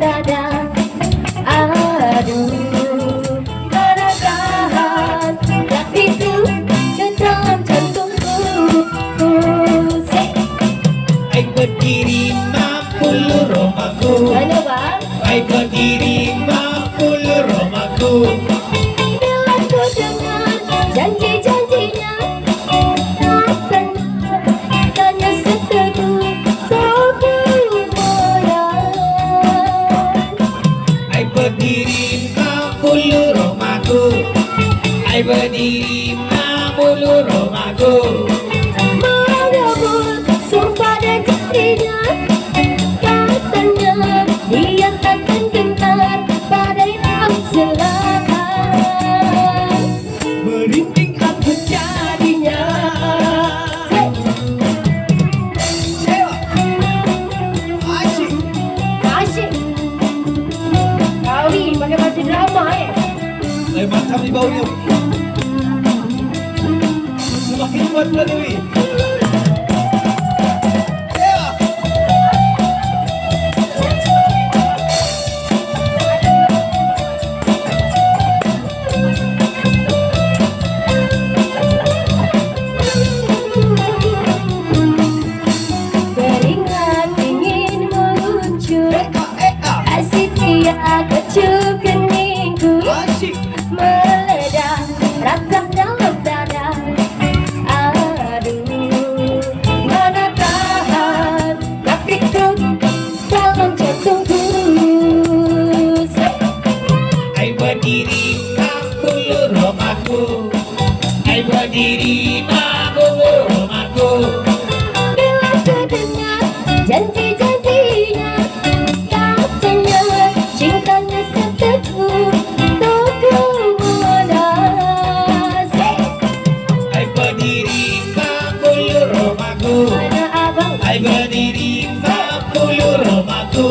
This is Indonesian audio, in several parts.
dada aduh mana tahan hatiku ke dalam jantungku. Say, Ay berdiri mapulu romaku mana bang. Ay berdiri Berdiri mapulu romaku Ay berdiri Ay ni bau ni Semakin kuat ni romaku Ay berdiri mapulu romaku bila ku dengar janji-janjinya katanya cintanya seteguh tubuh muda Ay berdiri mapulu romaku mana abang? Ay berdiri mapulu romaku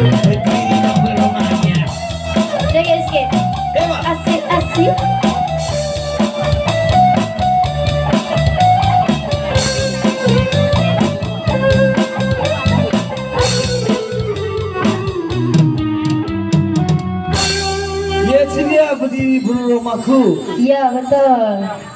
Berdiri Asik, asik. Ya berdiri bulu rumahku Ya betul